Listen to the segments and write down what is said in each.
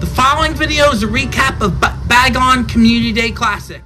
The following video is a recap of B- Bagon Community Day Classic.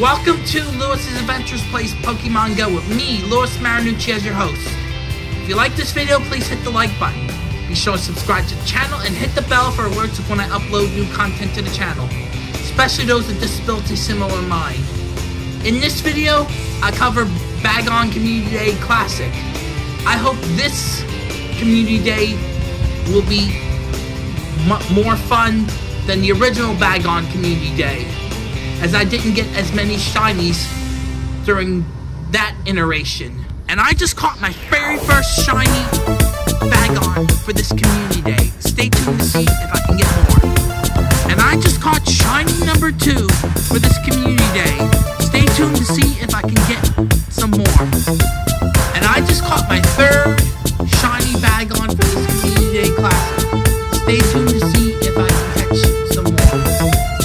Welcome to Louis's Adventures Place Pokemon Go with me, Louis Marinucci, as your host. If you like this video, please hit the like button. Be sure to subscribe to the channel and hit the bell for alerts of when I upload new content to the channel, especially those with disabilities similar to mine. In this video, I cover Bagon Community Day Classic. I hope this Community Day will be more fun than the original Bagon Community Day as I didn't get as many shinies during that iteration. And I just caught my very first shiny Bagon for this community day. Stay tuned to see if I can get more. And I just caught shiny number two for this community day. Stay tuned to see if I can get some more. And I just caught my third shiny Bagon for this community day classic. Stay tuned to see if I can catch some more.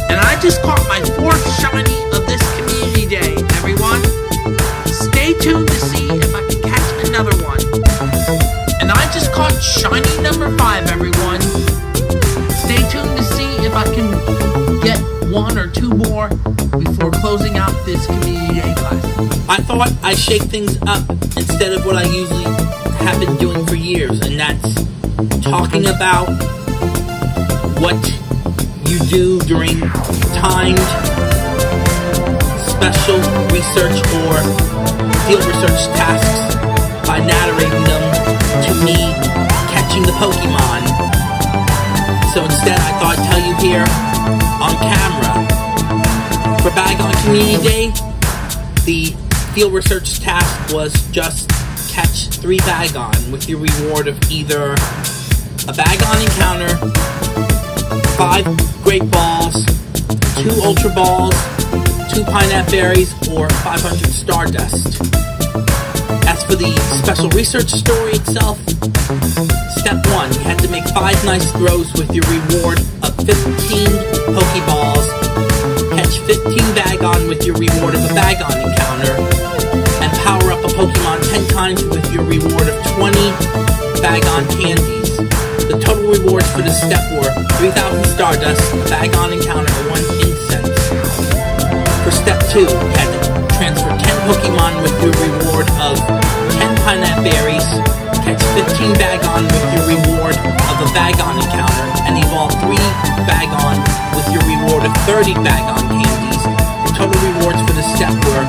And I just caught my shiny of this community day, everyone. Stay tuned to see if I can catch another one. And I just caught shiny number five, everyone. Stay tuned to see if I can get one or two more before closing out this community day class. I thought I'd shake things up instead of what I usually have been doing for years, and that's talking about what you do during timed special research or field research tasks by narrating them to me catching the Pokemon. So instead, I thought I'd tell you here on camera. For Bagon Community Day, the field research task was just catch three Bagon with your reward of either a Bagon encounter, five Great Balls, two Ultra Balls, two Pineapple Berries, or 500 Stardust. As for the special research story itself, step one, you had to make five nice throws with your reward of 15 Pokeballs, catch 15 Bagon with your reward of a Bagon encounter, and power up a Pokemon 10 times with your reward of 20 Bagon candies. The total rewards for this step were 3,000 Stardust, a Bagon encounter, and 1 incense. For step 2, you had to transfer 10 Pokemon with your reward of 10 Pineapple Berries, catch 15 Bagon with your reward of a Bagon encounter, and evolve 3 Bagon with your reward of 30 Bagon candies. The total rewards for this step were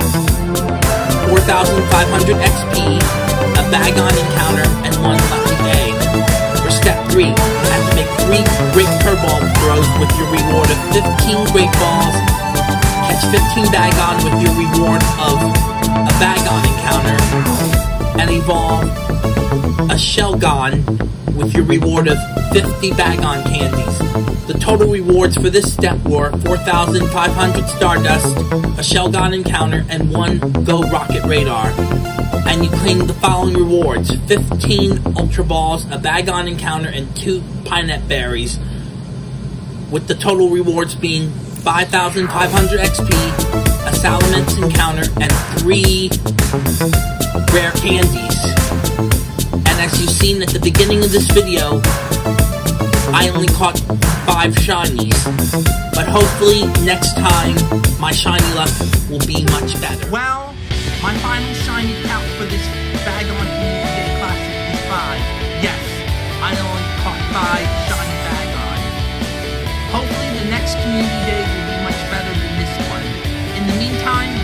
4,500 XP, a Bagon encounter, and 1 lucky egg. For step 3, you have to make 3 Great Curveball throws with your reward of 15 Great Balls, catch 15 Bagon with your reward of a Bagon encounter, and evolve a Shelgon with your reward of 50 Bagon candies. The total rewards for this step were 4,500 Stardust, a Shelgon encounter, and one Go Rocket Radar. And you claim the following rewards 15 Ultra Balls, a Bagon encounter, and 2 Pinap Berries, with the total rewards being 5,500 XP, a Salamence encounter, and three rare candies. And as you've seen at the beginning of this video, I only caught five shinies. But hopefully next time, my shiny luck will be much better. Well, my final shiny count for this Bagon Community is five. Yes, I only caught five shiny Bagon. Hopefully the next Community Day meantime,